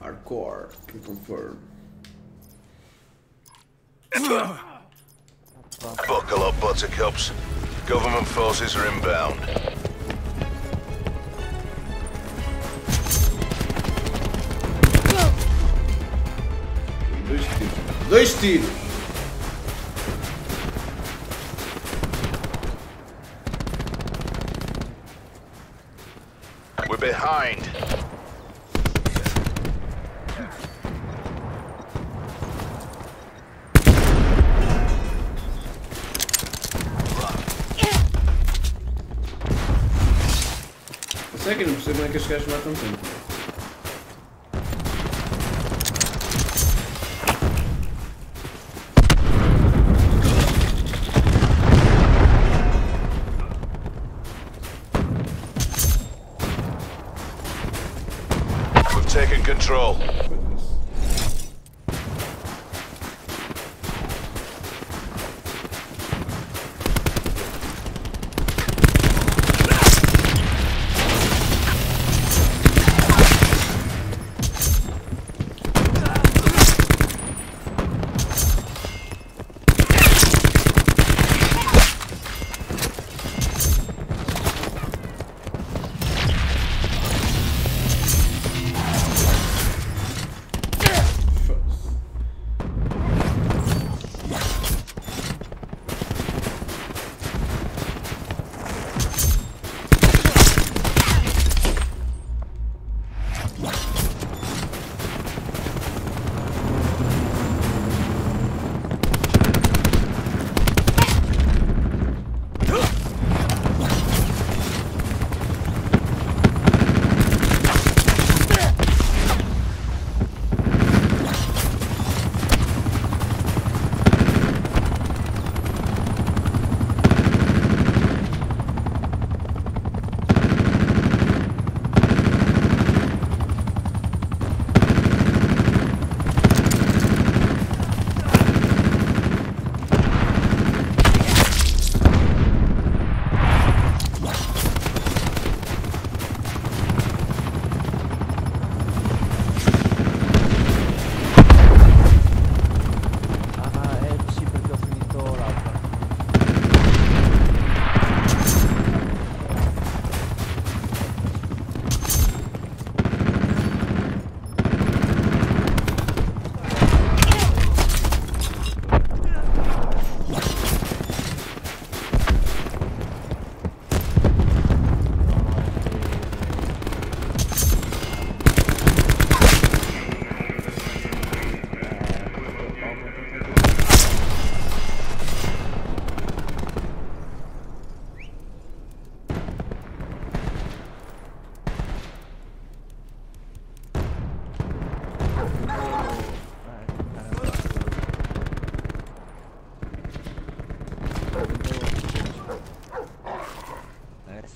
Hardcore, can confirm. Buckle up, buttercups. Government forces are inbound. Dois tiros. Dois tiros! Que não percebo como é que estes gajos matam. We've taken control.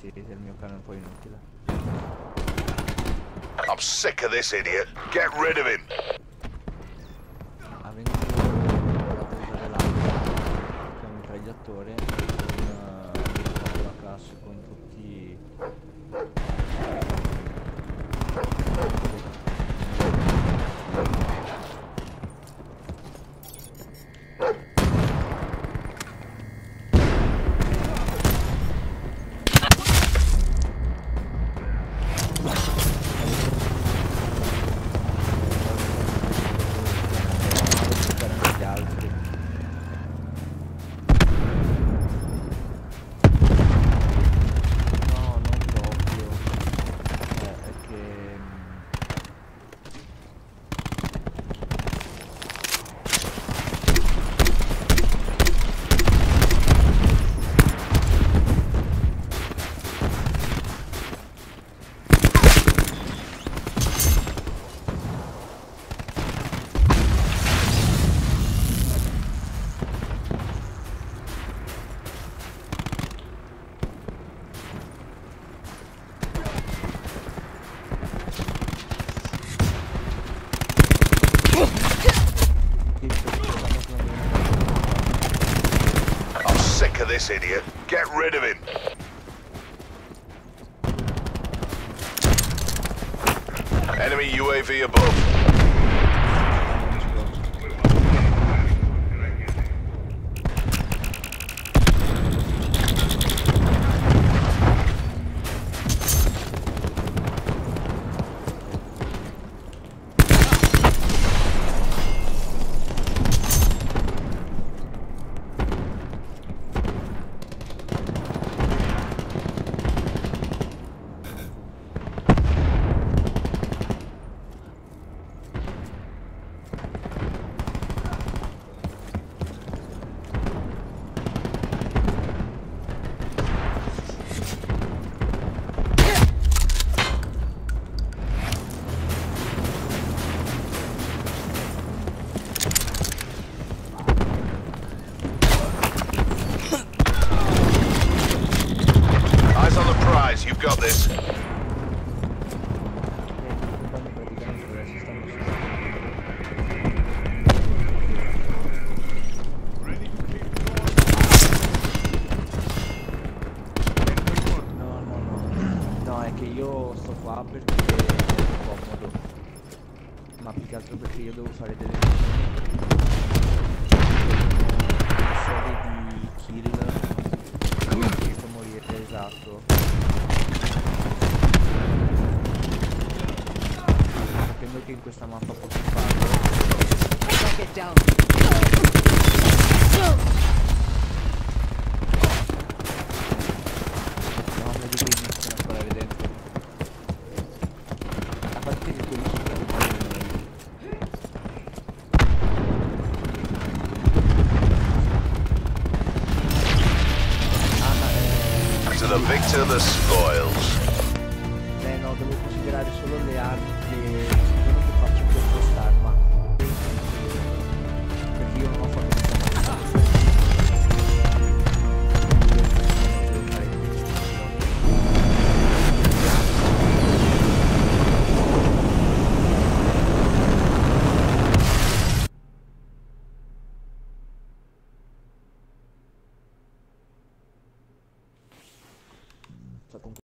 Sì, il mio cane è un po' inutile. I'm sick of this idiot. Get rid of him. Avendo la presa dell'arma, che è un mitragliatore, con la classe con tutti this idiot. Get rid of him. Enemy UAV above. Che altro perché io devo fare delle missioni. Serie di kill. Senza morire, esatto. Sapendo che in questa mappa posso farlo. the spoils. Né, Beh no, devo considerare solo le armi che